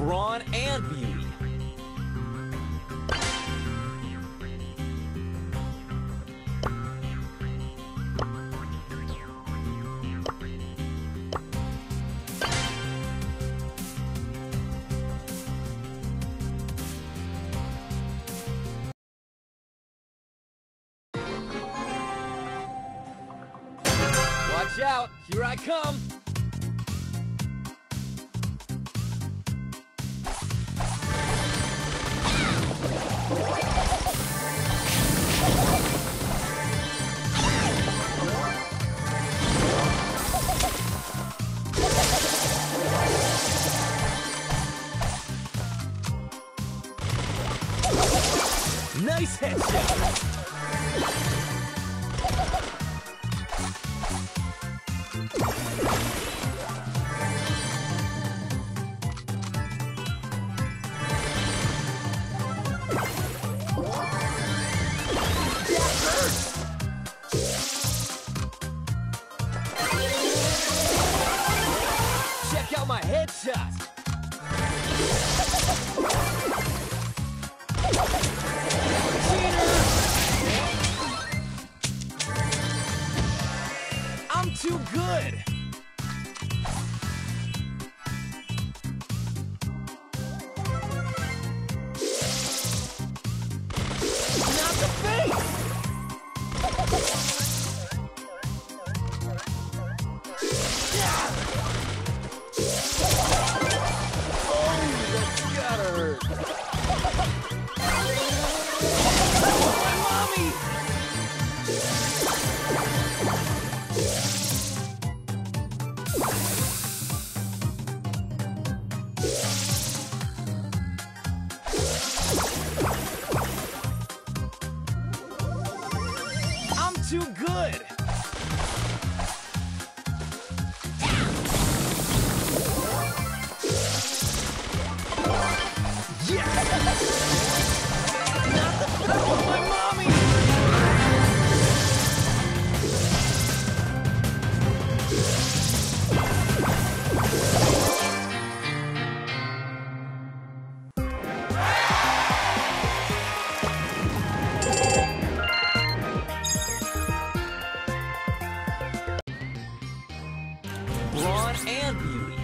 brawn and beauty. Watch out, here I come! Nice headshot! Check out my headshot! I'm too good! Not the face! Oh, that's gotta hurt. Good! and beauty.